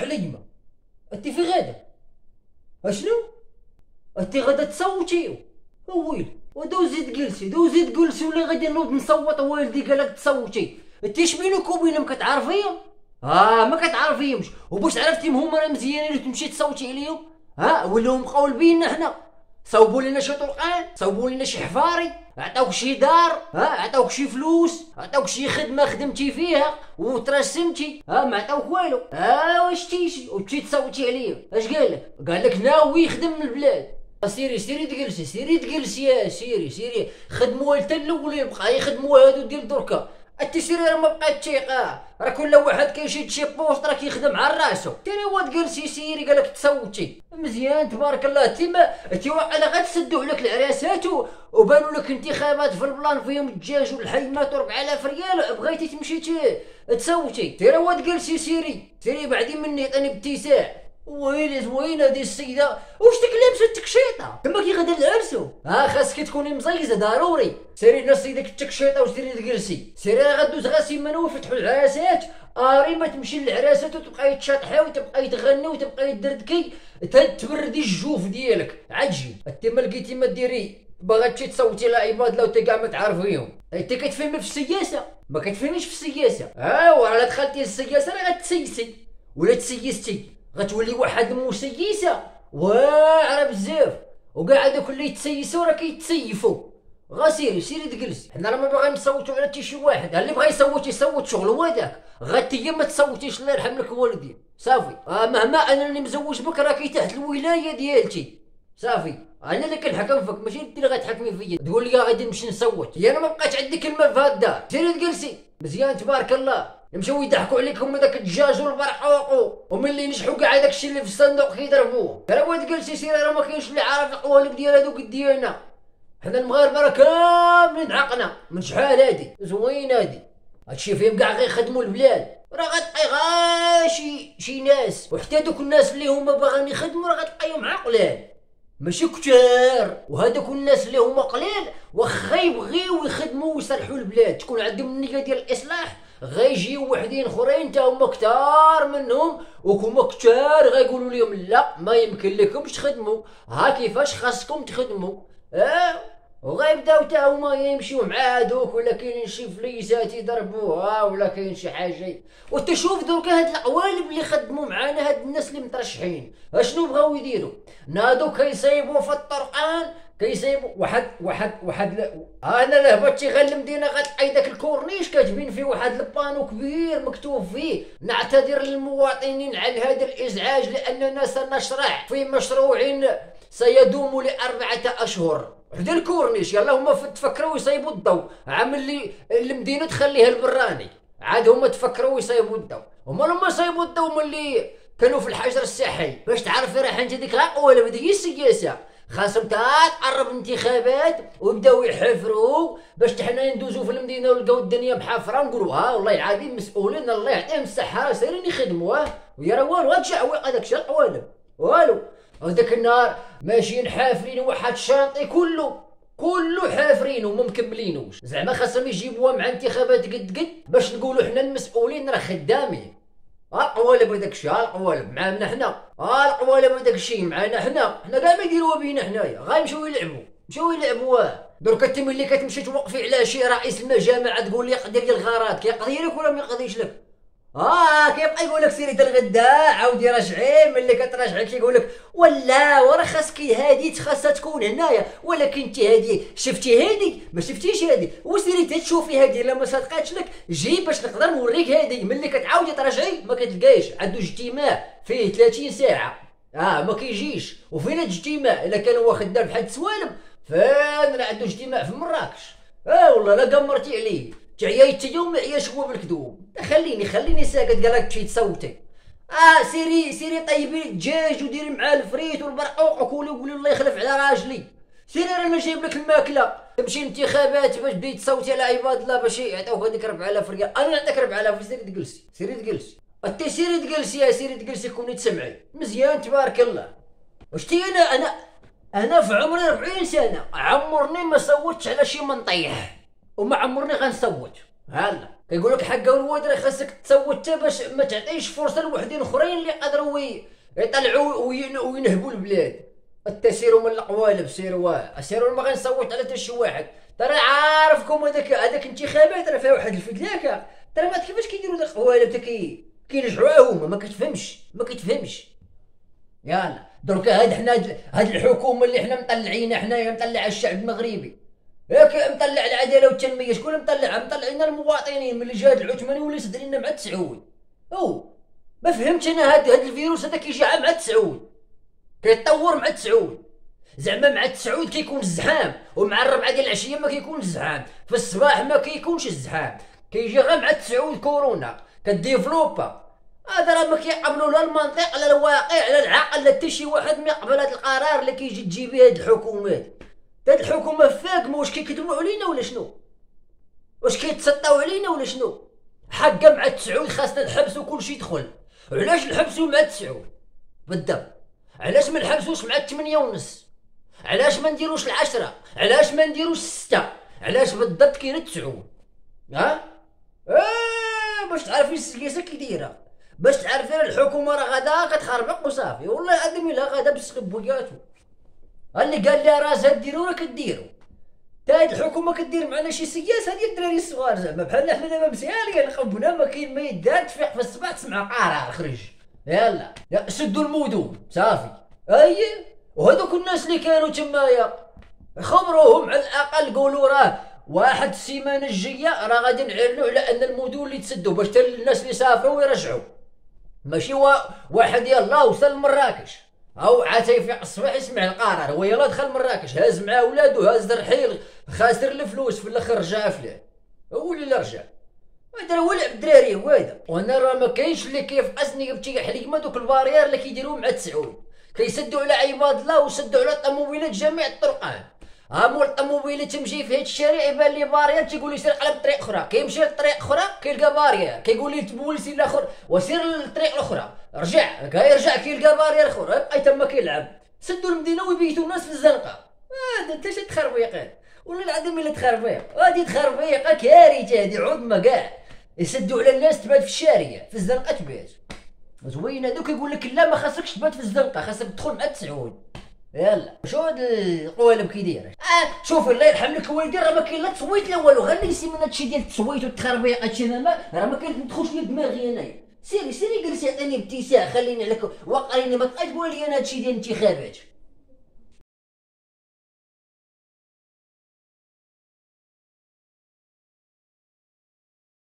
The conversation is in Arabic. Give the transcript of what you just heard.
حليمه أنت في غدا أشنو؟ أنت غدا تصوتي ويلي ودو زيد جلسي. دو زيد جلسي ولا غادي نوض نصوت. والدي قالك تصوتي. أنت اش بينك وبينهم؟ كتعرفيهم؟ آه ما كتعرفيهمش. وباش عرفتيهم هما مزيانين وتمشي تصوتي عليهم؟ ها ولاو مقاول بينا حنا؟ صوبوا لنا شي طرقان؟ صوبوا لنا شي حفاري؟ عطاوك شي دار ها عطاوك شي فلوس عطاوك شي خدمة خدمتي فيها وترسمتي ها ما عطاوك والو. ها واش تيجي وتمشي تصوتي عليه اش قال؟ لك قال لك ناوي يخدم البلاد سيري سيري تجلسي سيري تجلسي يا سيري سيري. خدموا حتى الأولين بقى يخدموا هادو ديال دركا. راه ما بقات تيقا راه كل واحد كيشد شي poste راه كيخدم على راسو. سيري هو تجلسي سيري قالك تصوتي. مزيان تبارك الله. انت ما انت واقيلا غتسدوا عليك العراسات وبانوا لك انتخابات في ال plan فيهم الدجاج والحيمات و4000 ريال بغيتي تمشي تصوتي. سيري هو تجلسي سيري. سيري بعدين مني عطيني بالتساع. ويلي زوينة دي السيدة؟ واش ديك لابسه التكشيطة؟ تما كي غدا العرسو ها خاصك تكوني مزيزة ضروري. سيري نصي ديك التكشيطة وسيري تجلسي سيري غدوز غا سيمانه ويفتحوا العراسات. آري ما تمشي للعراسات وتبقاي تشطحي وتبقاي تغني وتبقاي تدردكي تبردي الجوف ديالك. عجي. أنت ما لقيتي ما ديري. باغا تمشي تصوتي لعباد لو انت كاع ما تعرفيهم. أنت كتفهمي في السياسة. ما كتفهميش في السياسة. ها وراه دخلتي للسياسة راه غتسيسي. ولا تسيستي. غتولي واحد مسيسه واعرة بزاف. وكاع هذوك اللي يتسيسوا راه كيتسيفوا. غا سيري سيري تجلسي حنا راه ما باغيين نصوتوا على حتى شي واحد. اللي بغى يصوت يصوت شغل. هو داك غاتي ما تصوتيش الله يرحم لك والدي. صافي. آه مهما أنا اللي مزوج بك راكي تحت الولاية ديالتي. صافي. أنا اللي كنحكم فيك. ماشي أنت اللي غتحكمي فيا. تقول لي غادي نمشي نصوت. هي أنا ما بقاش عندي كلمة في هاد الدار. سيري تجلسي مزيان تبارك الله. يمشيو يضحكوا عليكم داك الدجاج والبرقوق وملي نجحوا كاع داك الشيء اللي في الصندوق كيضربوه. راه واد جلسي سير راه ما كاينش اللي عارف القوالب ديال هذوك ديالنا حنا المغاربه راه كاملين عقنا من شحال هادي؟ زوين هادي. هادشي فيهم كاع غيخدموا البلاد. راه غتلقاي غا شي شي ناس. وحتى دوك الناس اللي هما باغيين يخدموا راه غتلقايهم عقلان ماشي كتار. وهذوك الناس اللي هما قليل واخا يبغيو يخدموا ويصلحوا البلاد. تكون عندهم النية ديال الإصلاح غيجيو وحدين أخرين تا هما كتار منهم وكما كتار غيقولوا لهم لا ما يمكن لكمش تخدموا؟ ها كيفاش خاصكم تخدموا؟ آه وغيبداو تا هما يمشيو مع هادوك ولا كاينين شي فليسات يضربوها ولا كاين شي حاجة. وتشوف دركا هاد القوالب اللي خدموا معانا هاد الناس اللي مترشحين. أشنو بغاو يديروا؟ نادو كيصايبوا في الطرقان كيصايبوا واحد واحد واحد أنا لهبتي غير المدينة غتلقاي داك الكورنيش كاتبين فيه واحد ال panneau كبير مكتوب فيه. نعتذر للمواطنين عن هذا الإزعاج لأننا سنشرع في مشروع سيدوم لأربعة أشهر. حدا الكورنيش يلا هما تفكروا يصيبوا الضوء. عام اللي المدينة تخليها البراني. عاد هما تفكروا يصيبوا الضوء. هما لما يصيبوا الضوء ملي كانوا في الحجر الصحي باش تعرفي راه انت ديك غا ولا بدي هي السياسة. خاصهم تا تقرب الانتخابات ويبداو يحفروا باش حنا ندوزو في المدينة ولقاو الدنيا محافره ونقولوا ها والله العظيم مسؤولين الله يعطيهم الصحة راه سايرين يخدموا ويا راه والو هاد الشعويق هذاك الشيء القوالب والو. هذاك النهار ماشيين حافرين واحد الشانطي كله كله حافرين وما مكملينوش زعما خاصهم يجيبوها مع انتخابات قد قد باش نقولوا حنا المسؤولين راه خدامين. القوالب هذاك الشيء القوالب معانا حنا. ها القوالب هذاك الشيء معانا. حنا حنا كاع ما يديروها بينا حنايا. غيمشيو يلعبوا. مشاو يلعبوها درك انت ملي كتمشي توقفي على شي رئيس المجامع تقول لي قضي لي الغرض كيقضي لك ولا ما يقضيش لك؟ آه كيبقى يقول لك سيري الغدا؟ عاودي رجعي ملي كتراجعي كيقول لك ولا ورا خاصك هادي خاصها تكون هنايا ولكن انت هادي شفتي هادي؟ ما شفتيش هادي. وسيري تشوفي هادي لما صدقاتش لك. جي باش نقدر نوريك هادي. ملي كتعاودي تراجعي ما كتلقايش. عنده اجتماع فيه 30 ساعة. آه ما كيجيش. وفين الاجتماع؟ إلا كان هو خدام بحال السوالم فين؟ عنده اجتماع في مراكش آه والله لا قمرتي عليه. تعيا يوم عياش هو بالكذوب خليني خليني ساكت قال لك تمشي تصوتي. آه سيري سيري طيبي الدجاج وديري معاه الفريت والبرقوق وكولي وقولي الله يخلف على راجلي. سيري رانا جايب لك الماكلة. تمشي الانتخابات باش بدي تصوتي على عباد الله باش يعطيوك هذيك 4000 ريال. أنا نعطيك 4000 سيري تجلسي. سيري تجلسي. أنت سيري تجلسي يا سيري تجلسي كوني تسمعي. مزيان تبارك الله. واش تي أنا أنا أنا في عمري 40 سنة. عمرني ما صوتش على شي منطيح. وما عمرني غنصوت هلا كيقول لك حق الواد راه خاصك تصوت باش ما تعطيش فرصة لوحدين أخرين اللي يقدروا يطلعوا وينهبوا البلاد. التسيروا من القوالب سيروا سيروا ما غنصوت على حتى شي واحد. ترى عارفكم هذاك هذاك الانتخابات راه فيها واحد الفدلاكه ترى ما كيفاش كيديروا داك القوالب كي كيرجعوها هما. ما كتفهمش. ما كتفهمش. يلا. دركا هاد حنا هاد الحكومة اللي حنا مطلعينها حنايا مطلع الشعب المغربي. ياك مطلع العدالة والتنمية. شكون مطلعها؟ مطلعين المواطنين من الجهاد العثماني ولا سد لنا مع تسعود. أو ما فهمتش أنا هاد هاد الفيروس هذا كيجي مع تسعود. كيتطور مع تسعود. زعما مع تسعود كيكون الزحام ومع الربعة ديال العشية ما كيكونش الزحام في الصباح ما كيكونش الزحام كيجي غير مع تسعود كورونا كديفلوبا. هذا راه ما كيقبلوا لا المنطق لا الواقع لا العقل لا حتى شي واحد ما يقبل هذا القرار اللي كيجي تجيب هاد الحكومات. هاد الحكومة فاك واش كيكذبوا علينا ولا شنو؟ واش كيتسطاو علينا ولا شنو؟ حقا مع التسعود خاصنا الحبس وكل شيء يدخل. علاش نحبسوا مع التسعود؟ بالضبط. علاش ما نحبسوش مع الثمانية ونص؟ علاش ما نديروش العشرة؟ علاش ما نديروش ستة علاش بالضبط كاين التسعود؟ ها؟ آه باش تعرفي السياسة كي دايرة. باش تعرفي الحكومة راه غدا كتخربق وصافي. والله العظيم إلا غدا بسخبوياتو اللي قال لي راسها ديرو راه كديرو تا هاد الحكومة كدير معنا شي سياسه ديال الدراري الصغار زعما بحال حنا دابا مسيالين قبنا ما كاين ما يدار تفيق في الصباح تسمع قرار خرج. يلا سدوا المدن صافي. أي وهذوك الناس اللي كانوا تمايا خبروهم على الأقل قولوا راه واحد السيمانة الجاية راه غادي نعلنوا على أن المدن اللي تسدوا باش الناس اللي سافروا يرجعوا. ماشي واحد يلا وصل مراكش. أو عاد في الصباح يسمع القرار هو يلا دخل مراكش هاز مع ولادو هاز الرحيل خاسر الفلوس في الأخر رجع فلان هو اللي رجع. هذا هو لعب الدراري هو هذا. وأنا راه ما كاينش اللي كيفقسني بتي حليمه دوك البارير اللي كيديروا مع تسعود. كيسدوا على عباد الله وسدوا على الطوموبيلات جميع الطرقان ها مول الطوموبيل تمشي في هاد الشارع يبان لي barrière تيقول لي سير قلب طريق أخرى. كيمشي لطريق أخرى كيلقى barrière كيقول لي البوليسي الآخر وسير للطريق الاخرى رجع كيرجع كيلقى barrière اخر بقى تما كيلعب. سدوا المدينة ويبيتوا الناس في الزنقة. هذا انت شي تخربيق. والله العظيم إلا تخربيق. هادي تخربيقه كارثه هادي عظمه كاع يسدوا على الناس تبات في الشارع في الزنقة تبات. زوين هذوك يقول لك لا ما خاصكش تبات في الزنقة خاصك تدخل مع التسعود. يلا. شو هاد القوالب كي دايرة؟ آه شوف الله يرحم لك والدي راه ما كاين لا تصويت لا والو. غير نسي من هادشي ديال التصويت والتخربيق هادشي ما راه ما كندخلش لي دماغي أنايا. سيري سيري جلسي عطيني ابتسام خليني عليك. وقريني ما تقول لي أنا هادشي ديال الانتخابات